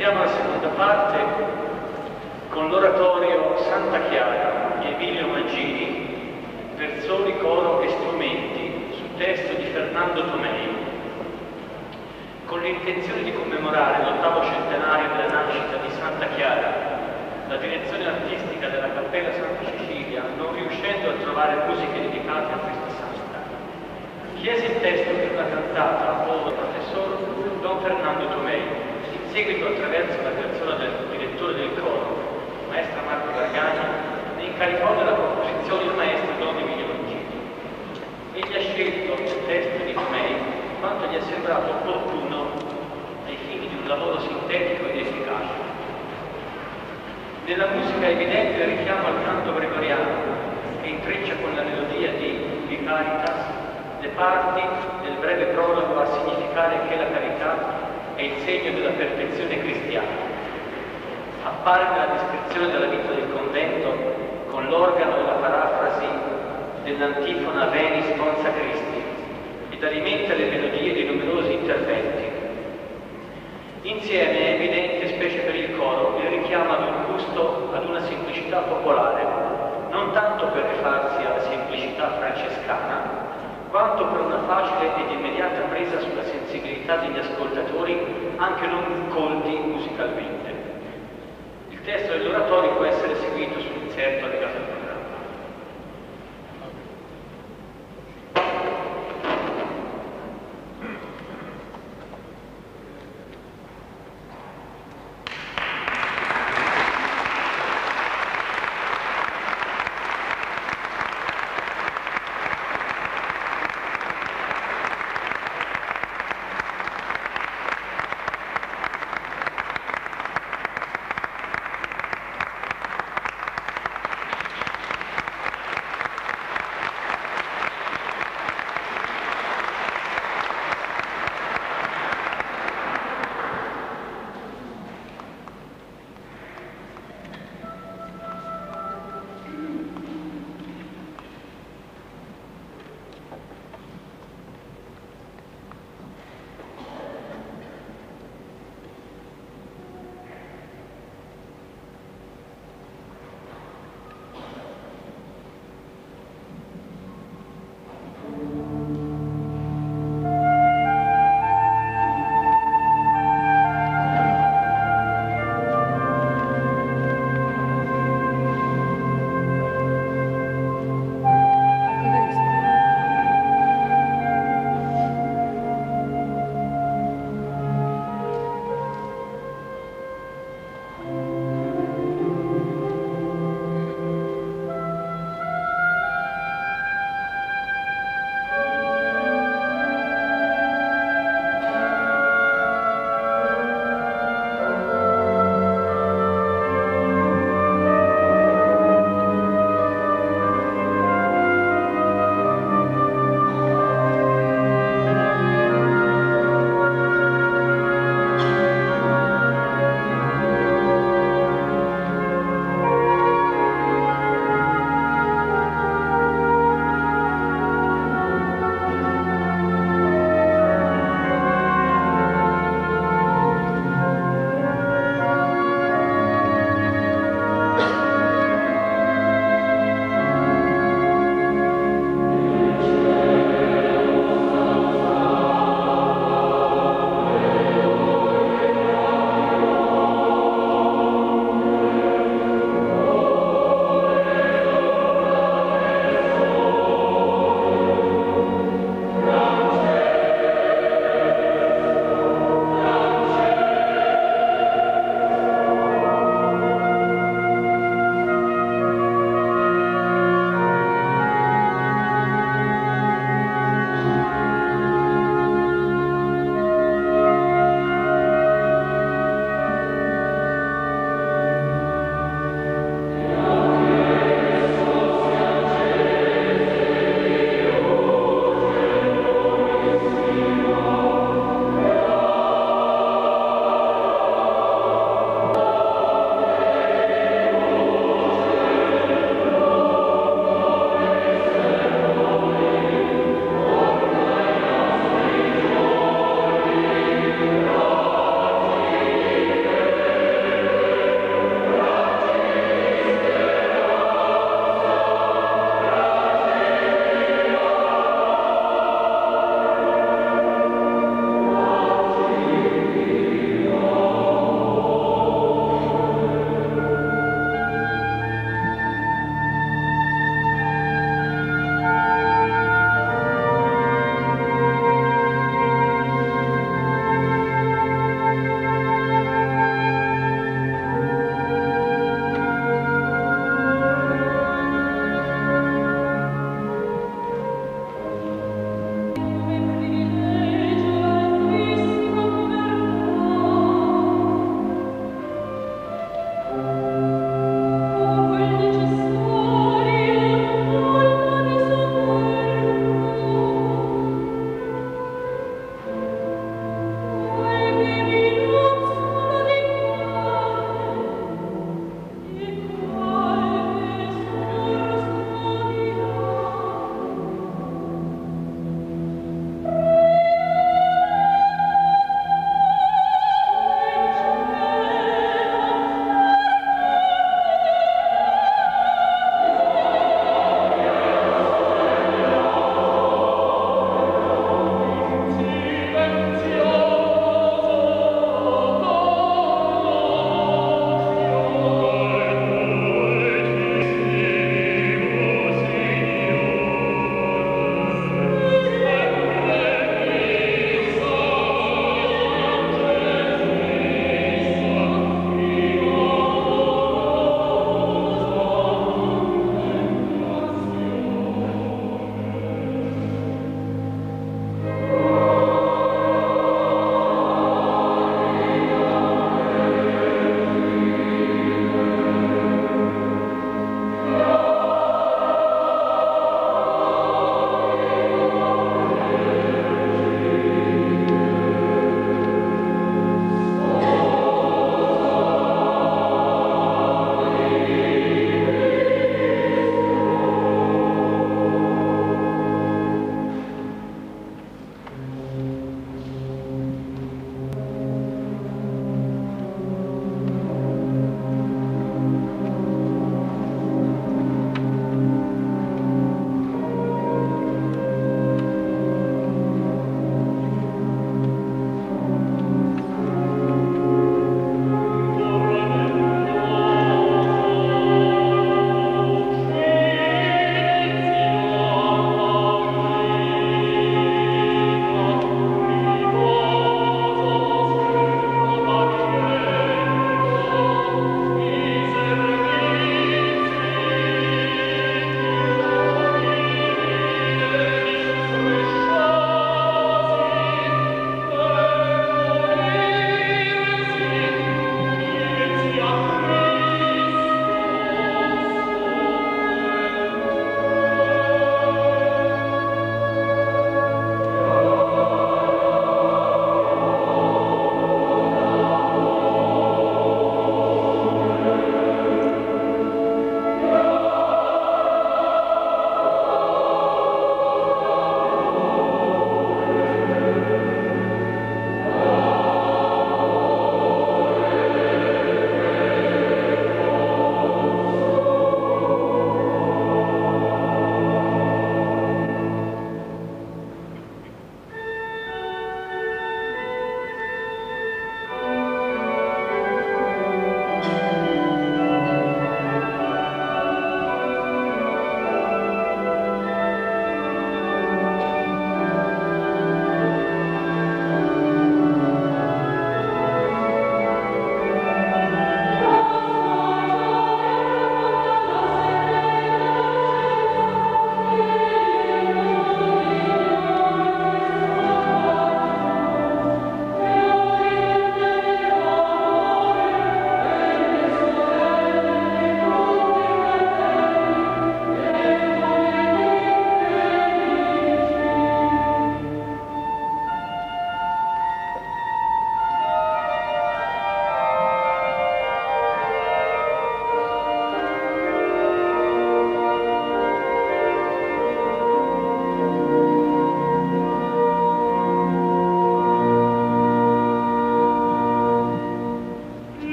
Riprendiamo la seconda parte con l'oratorio Santa Chiara di Emilio Maggini, versori, coro e strumenti, su testo di Fernando Tomei. Con l'intenzione di commemorare l'ottavo centenario della nascita di Santa Chiara, la direzione artistica della Cappella Santa Cecilia, non riuscendo a trovare musiche dedicate a questa santa, chiese il testo per una cantata al professor Don Fernando Tomei, seguito, attraverso la persona del direttore del coro, maestra Marco Gargani, ne incaricò della composizione il maestro Don Emilio Mancini. Egli ha scelto il testo di Tomei quanto gli è sembrato opportuno ai fini di un lavoro sintetico ed efficace. Nella musica è evidente il richiamo al canto gregoriano che intreccia con la melodia di Vicaritas le parti del breve prologo a significare che la carità è il segno della perfezione cristiana. Appare nella descrizione della vita del convento con l'organo e la parafrasi dell'antifona Venis Ponza Christi ed alimenta le melodie di numerosi interventi. Insieme è evidente, specie per il coro, il richiamo ad un gusto, ad una semplicità popolare, non tanto per rifarsi alla semplicità francescana, quanto per una facile ed immediata presa sensibilità degli ascoltatori, anche non colti musicalmente. Il testo dell'oratorio può essere seguito sull'inserto allegato